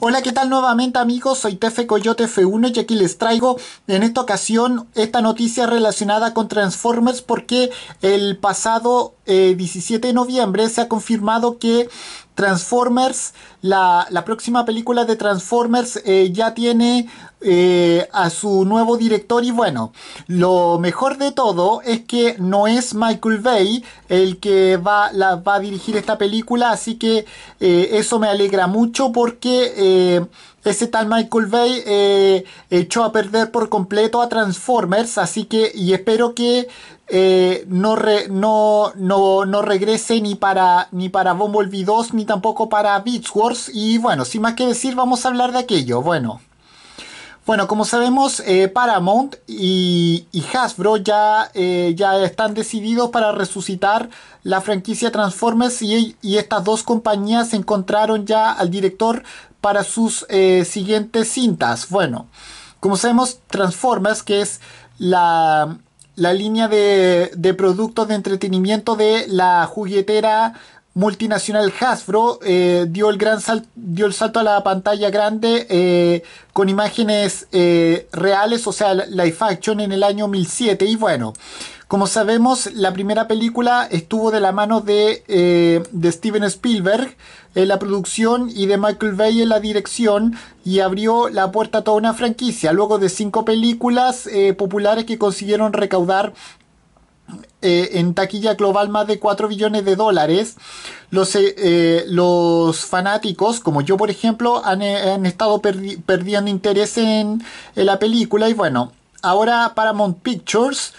Hola, ¿qué tal nuevamente amigos? Soy Tefe Coyote F1 y aquí les traigo en esta ocasión esta noticia relacionada con Transformers porque el pasado 17 eh, de noviembre se ha confirmado que Transformers, la, próxima película de Transformers eh, ya tiene eh, a su nuevo director y bueno, lo mejor de todo es que no es Michael Bay el que va, la, va a dirigir esta película, así que eso me alegra mucho porque ese tal Michael Bay echó a perder por completo a Transformers, así que y espero que eh, no, no, no, no, regrese ni para, ni para Bumblebee 2 ni tampoco para Beach Wars. Y bueno, sin más que decir, vamos a hablar de aquello. Bueno. Bueno, como sabemos, eh, Paramount y, Hasbro ya, eh, ya están decididos para resucitar la franquicia Transformers y, y, estas dos compañías encontraron ya al director para sus siguientes cintas. Bueno, como sabemos, Transformers, que es la, la línea de, productos de entretenimiento de la juguetera multinacional Hasbro eh, dio, el gran dio el salto a la pantalla grande eh, con imágenes eh, reales, o sea, live action en el año 2007. Y bueno, como sabemos, la primera película estuvo de la mano de, de Steven Spielberg en la producción y de Michael Bay en la dirección y abrió la puerta a toda una franquicia. Luego de cinco películas eh, populares que consiguieron recaudar eh, en taquilla global más de 4 billones de dólares. Los, eh, fanáticos, como yo por ejemplo, han, estado perdiendo interés en, la película y bueno, ahora Paramount Pictures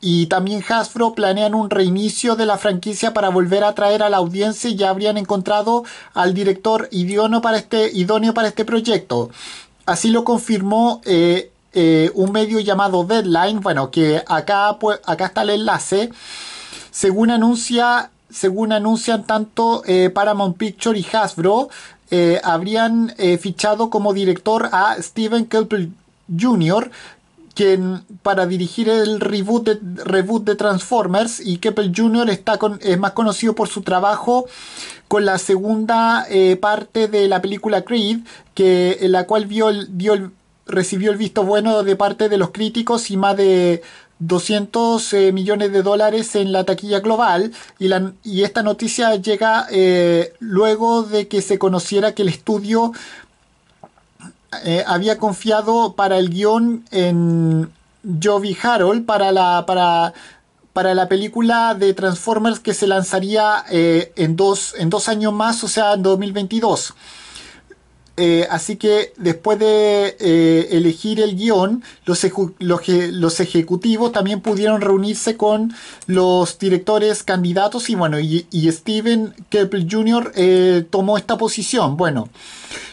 y también Hasbro planean un reinicio de la franquicia para volver a atraer a la audiencia y ya habrían encontrado al director idóneo para este, idóneo para este proyecto. Así lo confirmó eh, eh, un medio llamado Deadline, bueno, que acá, pues, acá está el enlace. Según, anuncia, según anuncian tanto eh, Paramount Picture y Hasbro, habrían fichado como director a Steven Kelper Jr., quien para dirigir el reboot de, reboot de Transformers y Keppel Jr. Está con, es más conocido por su trabajo con la segunda eh, parte de la película Creed, que, en la cual vio, recibió el visto bueno de parte de los críticos y más de 200 eh, millones de dólares en la taquilla global y esta noticia llega eh, luego de que se conociera que el estudio eh, había confiado para el guion en Jovi Harold para la, para, para la película de Transformers que se lanzaría eh, en, dos, en dos años más, o sea, en 2022. Eh, así que después de elegir el guion, los, ejecutivos también pudieron reunirse con los directores candidatos y bueno, y, Steven Keppel Jr. tomó esta posición. Bueno,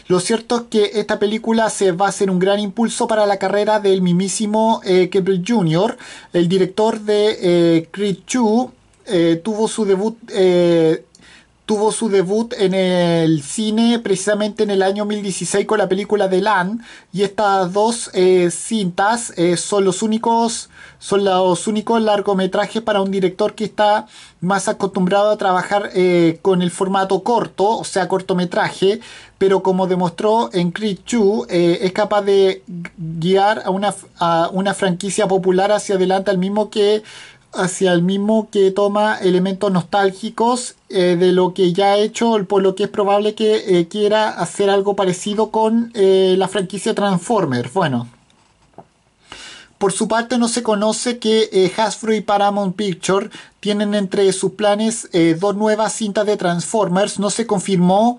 lo cierto es que esta película se va a ser un gran impulso para la carrera del mismísimo eh, Jr., el director de eh, Creed 2. Eh, tuvo su debut eh, tuvo su debut en el cine precisamente en el año 2016 con la película de Lan y estas dos eh, cintas eh, son los únicos son los únicos largometrajes para un director que está más acostumbrado a trabajar eh, con el formato corto, o sea cortometraje, pero como demostró en Creed 2 es capaz de guiar a una, a una franquicia popular hacia adelante al mismo que hacia el mismo que toma elementos nostálgicos eh, de lo que ya ha hecho, por lo que es probable que eh, quiera hacer algo parecido con eh, la franquicia Transformers. Bueno, por su parte no se conoce que Hasbro y Paramount Picture tienen entre sus planes dos nuevas cintas de Transformers. No se confirmó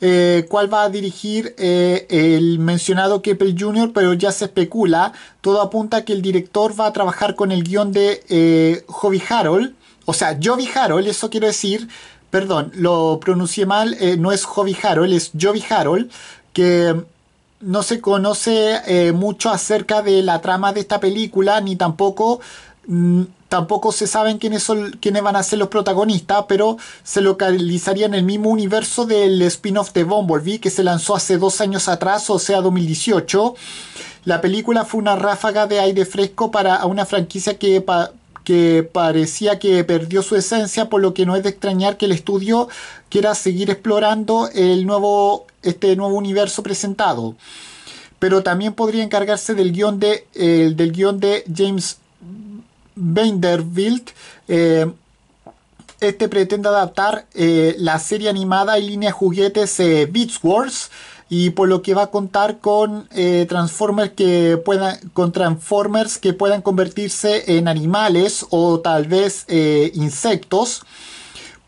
eh, cuál va a dirigir eh, el mencionado Keppel Jr., pero ya se especula. Todo apunta a que el director va a trabajar con el guion de eh, Harold. O sea, Jovi Harold, eso quiero decir, perdón, lo pronuncié mal, no es Jovi Harold, es Jovi Harold, que no se conoce mucho acerca de la trama de esta película, ni tampoco mm, tampoco se saben quiénes, son, quiénes van a ser los protagonistas, pero se localizaría en el mismo universo del spin-off de Bumblebee que se lanzó hace dos años atrás, o sea, 2018. La película fue una ráfaga de aire fresco para una franquicia que, que parecía que perdió su esencia, por lo que no es de extrañar que el estudio quiera seguir explorando el nuevo este nuevo universo presentado. Pero también podría encargarse del guion de, del guion de James Vanderbilt. Eh, este pretende adaptar eh, la serie animada y línea de juguetes eh, Beats Wars y por lo que va a contar con Transformers que puedan con Transformers que puedan convertirse en animales o tal vez insectos.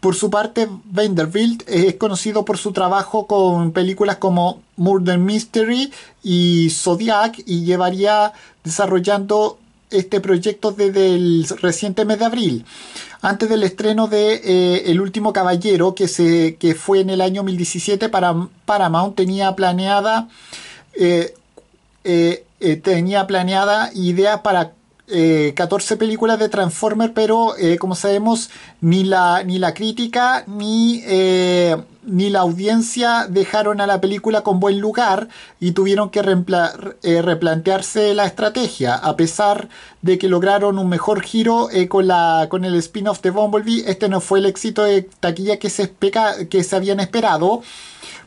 Por su parte, Vanderbilt es conocido por su trabajo con películas como Murder Mystery y Zodiac y llevaría desarrollando este proyecto desde el reciente mes de abril. Antes del estreno de eh, El último caballero, que, se, que fue en el año 2017 para Paramount, tenía planeada, eh, eh, tenía planeada idea para 14 películas de Transformers, pero como sabemos, ni la, ni la crítica ni ni la audiencia dejaron a la película con buen lugar y tuvieron que eh, replantearse la estrategia. A pesar de que lograron un mejor giro eh, con, el spin-off de Bumblebee, este no fue el éxito de taquilla que se, que se habían esperado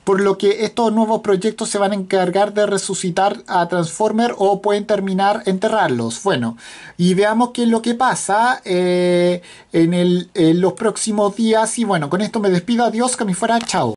por lo que estos nuevos proyectos se van a encargar de resucitar a Transformer o pueden terminar enterrarlos. Bueno, y veamos qué es lo que pasa eh, en, en los próximos días. Y bueno, con esto me despido. Adiós, que me fuera. Chao.